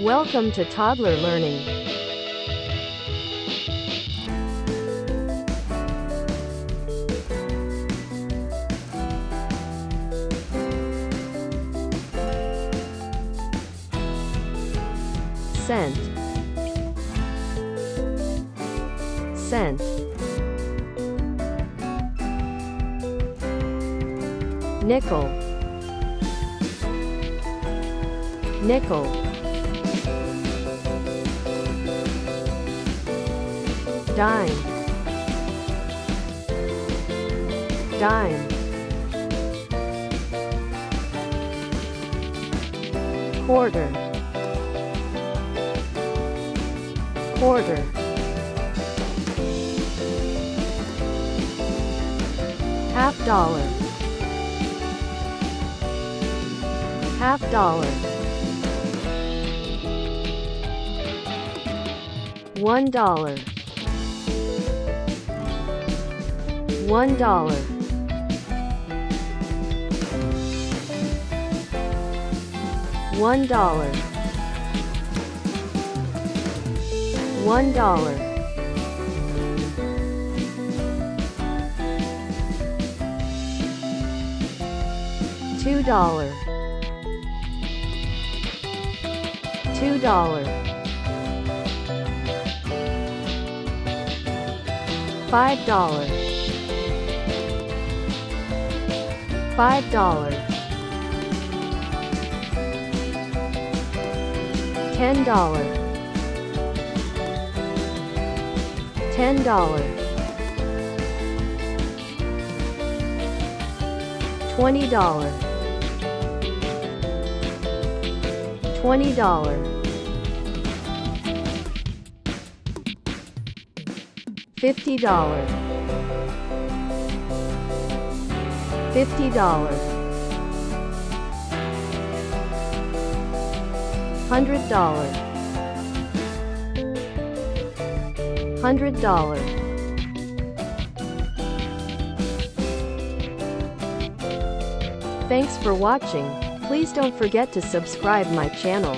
Welcome to Toddler Learning. Cent. Cent. Nickel. Nickel. Dime. Dime. Quarter. Quarter. Half dollar. Half dollar. One dollar. One dollar. One dollar. One dollar. Two dollar. Two dollar. Five dollar. Five dollar. Ten dollar. Ten dollar. Twenty dollar. Twenty dollar. Fifty dollar. Fifty dollar. Hundred dollar. Hundred dollar. Thanks for watching. Please don't forget to subscribe my channel.